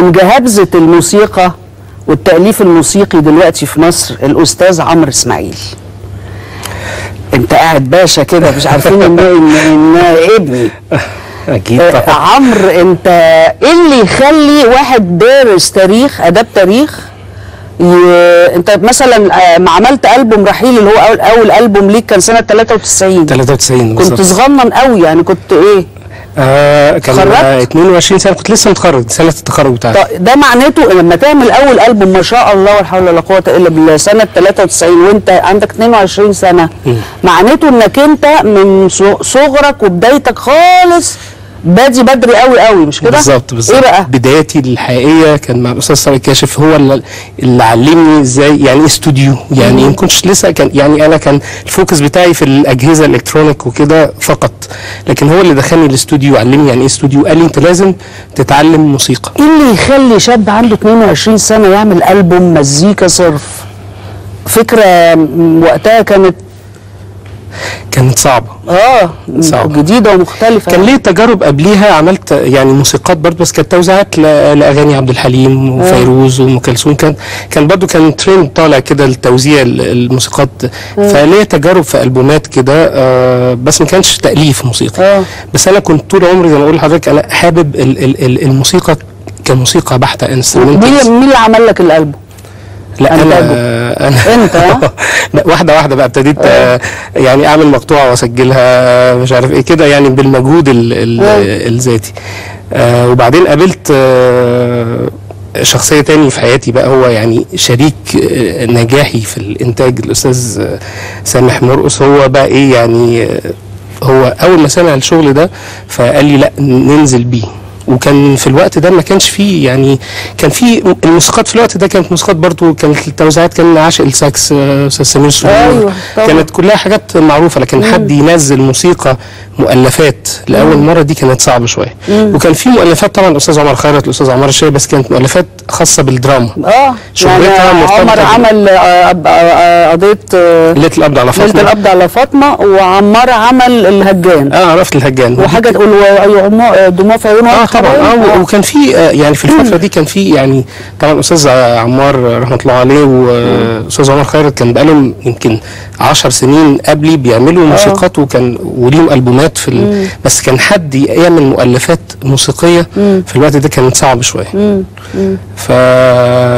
جهابزة الموسيقى والتأليف الموسيقي دلوقتي في مصر الأستاذ عمرو إسماعيل. أنت قاعد باشا كده مش عارفين ان ان, إن ابني. أكيد آه، طبعا عمرو أنت إيه اللي يخلي واحد دارس تاريخ أداب تاريخ ي... أنت مثلا آه، ما عملت ألبوم رحيل اللي هو أول أول ألبوم ليك كان سنة 93 93 كنت صغنن قوي يعني كنت إيه؟ آه كان اتخرجت؟ آه 22 سنة كنت لسه متخرج سنة التخرج بتاعتي طيب ده معناته لما تعمل أول ألبوم ما شاء الله ولا حول ولا قوة إلا بالله سنة 93 وأنت عندك 22 سنة معناته إنك أنت من صغ- صغرك وبدايتك خالص بادي بدري قوي قوي مش كده؟ بالظبط بالظبط. إيه بقى؟ بدايتي الحقيقية كان مع الأستاذ صالح كاشف هو اللي, اللي علمني إزاي يعني إيه استوديو؟ يعني ما كنتش لسه كان يعني أنا كان ال focus بتاعي في الأجهزة ال electronic وكده فقط. لكن هو اللي دخلني الاستوديو علمني يعني إيه استوديو قال لي أنت لازم تتعلم موسيقى. إيه اللي يخلي شاب عنده 22 سنة يعمل ألبوم مزيكا صرف؟ فكرة وقتها كانت كانت صعبه آه صعب. جديدة ومختلفة. كان ليه تجارب قبليها؟ عملت يعني موسيقات برضه بس كانت توزيعات لأغاني عبد الحليم وفيروز وأم كلثوم. كان كان برضه كان ترند طالع كده لتوزيع ال- الموسيقات. فليه تجارب في ألبومات كده؟ آه بس ما كانش تأليف موسيقى آه. بس أنا كنت طول عمري زي ما أقول لحضرتك أنا حابب ال ال ال الموسيقى كموسيقى بحتة مين instrumental مين اللي عمل لك الألبوم؟ لا أنا. أنا. أنت، ها؟ لا واحدة واحدة بقى ابتديت آه. يعني أعمل مقطوعة وأسجلها مش عارف إيه كده يعني بالمجهود ال ال آه. الذاتي آه وبعدين قابلت آه شخصية تاني في حياتي بقى هو يعني شريك آه، نجاحي في الإنتاج الأستاذ آه، سامح مرقص هو بقى إيه يعني آه، هو أول ما سمع الشغل ده فقال لي لا ننزل بيه وكان في الوقت ده ما كانش فيه يعني كان في الموسيقات في الوقت ده كانت موسيقات برضو كانت التوزيعات كان عاشق الساكس آه، أستاذ سمير أيوة،. كانت كلها حاجات معروفة لكن حد ينزل موسيقى مؤلفات لأول مرة دي كانت صعبة شوية. وكان في مؤلفات طبعا الاستاذ عمر خيرت الأستاذ عمر الشاي بس كانت مؤلفات خاصة بالدراما. آه شهرتها يعني عمر عمل آه، آه، آه، قضية آه، ليله القبض على ليله فاطمه القبض على فاطمة وعمار عمل الهجان. آه عرفت الهجان. وحاجة تقول و- دموع في عيون واحد طبعا. آه. وكان في آه، يعني في الفترة دي كان في يعني طبعا الأستاذ عمار رحمة الله عليه وأستاذ عمر خيرت كان بقالهم يمكن 10 سنين قبلي بيعملوا موسيقات وكان وليهم ألبومات في ال... بس كان حد يعمل مؤلفات موسيقية في الوقت ده كانت صعب شوية. ف...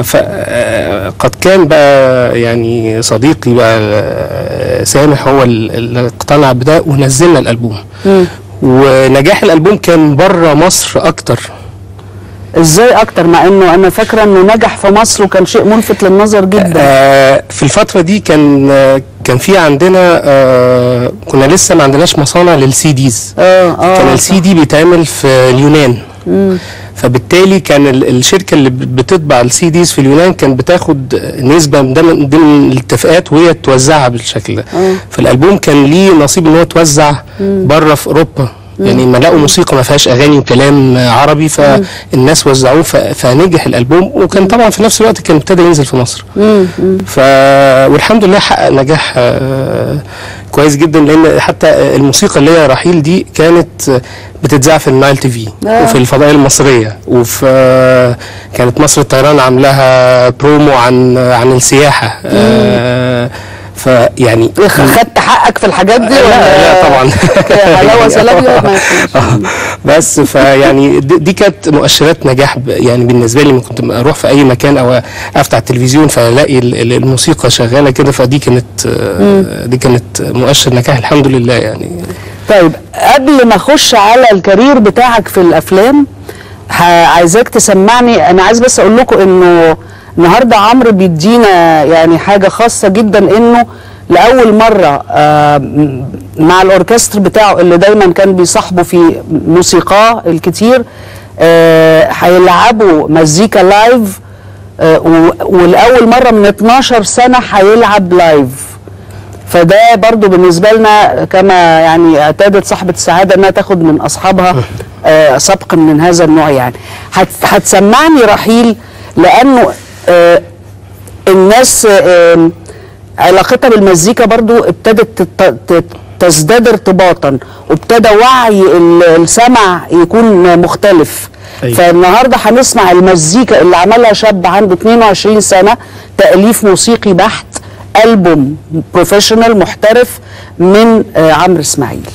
ف... آه، قد كان بقى يعني صديقي بقى آه، سامح هو ال- اللي اقتنع بده ونزلنا الألبوم. ونجاح الألبوم كان بره مصر أكتر. إزاي أكتر؟ مع إنه أنا فاكرة إنه نجح في مصر وكان شيء ملفت للنظر جدا. آه في الفترة دي كان آه كان في عندنا آه كنا لسه ما عندناش مصانع لل CDs. آه آه كان السي دي بيتعمل في اليونان. فبالتالي كان ال- الشركة اللي بتطبع ال CDs في اليونان كان بتاخد نسبة من ضمن ضمن الاتفاقات وهي توزعها بالشكل ده. فالألبوم كان ليه نصيب إن هو توزع بره في أوروبا. يعني ما لقوا موسيقى ما فيهاش أغاني وكلام عربي فالناس وزعوه فنجح الألبوم وكان طبعا في نفس الوقت كان ابتدى ينزل في مصر. ف والحمد لله حقق نجاح آه، كويس جدا لأن حتى الموسيقى اللي هي رحيل دي كانت بتتذاع في ال Nile TV آه. وفي الفضائيه المصرية وفي كانت مصر الطيران عاملاها برومو عن عن السياحة آه، فيعني خدت حقك في الحاجات دي لا لا طبعا. حلاوه بس فيعني دي كانت مؤشرات نجاح يعني بالنسبة لي كنت أروح في أي مكان أو أفتح التلفزيون فألاقي ال- ال- الموسيقى شغالة كده فدي كانت دي كانت مؤشر نجاح الحمد لله يعني. طيب قبل ما أخش على الكارير بتاعك في الأفلام عايزاك تسمعني أنا عايز بس أقول لكم إنه النهارده عمرو بيدينا يعني حاجة خاصة جدا إنه لأول مرة آه، مع الأوركستر بتاعه اللي دايما كان بيصاحبه في موسيقاه الكتير آه، هيلعبوا مزيكا live آه، ولأول مرة من 12 سنة هيلعب live فده برضو بالنسبة لنا كما يعني اعتادت صاحبة السعادة إنها تاخد من أصحابها آه سبق من هذا النوع يعني. هت هتسمعني رحيل لأنه آه الناس آه علاقتها بالمزيكا برضو ابتدت تزداد ارتباطا وابتدى وعي ال- السمع يكون مختلف أيوة. فالنهاردة هنسمع المزيكا اللي عملها شاب عنده 22 سنة تأليف موسيقي بحت ألبوم بروفيشنال محترف من آه، عمرو إسماعيل